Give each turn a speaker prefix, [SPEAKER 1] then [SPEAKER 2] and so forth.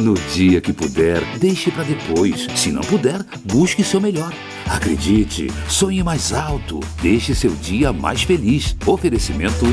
[SPEAKER 1] No dia que puder, deixe para depois. Se não puder, busque seu melhor. Acredite, sonhe mais alto. Deixe seu dia mais feliz. Oferecimento